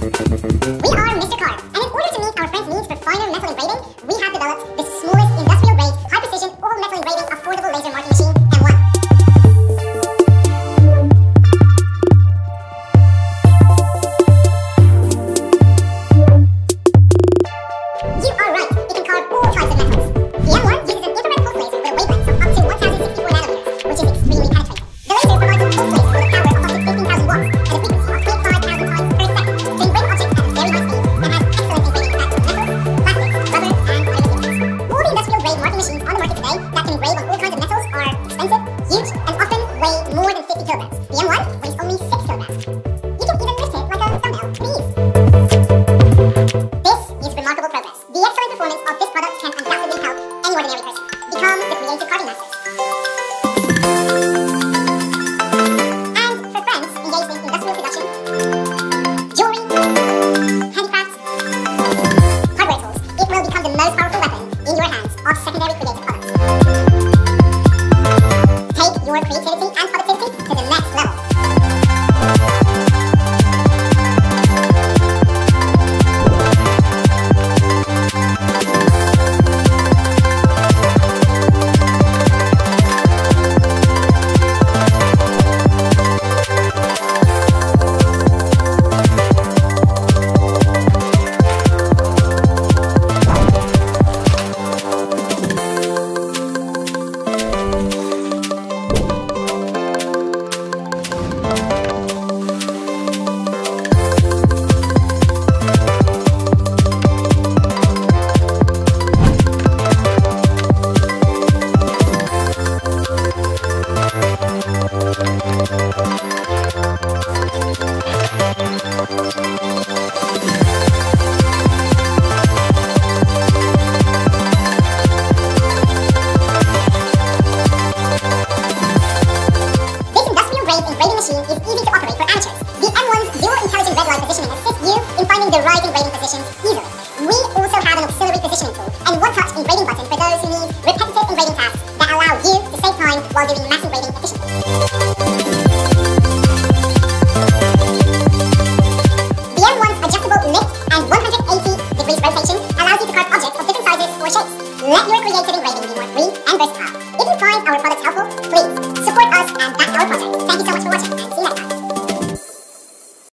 We are Mr. Carve, and in order to meet our friends' needs for finer metal engraving, we have developed 50 kilograms. The M1 weighs only 6 kilograms. You can even lift it like a dumbbell with ease. This is remarkable progress. The excellent performance of this product can undoubtedly help any ordinary person become the creative carving. And for in industrial production, jewelry, handicrafts, hardware tools, it will become the most powerful weapon in your hands of secondary creative products. Your creativity and productivity. to positioning tool and one-touch engraving button for those who need repetitive engraving tasks that allow you to save time while doing massive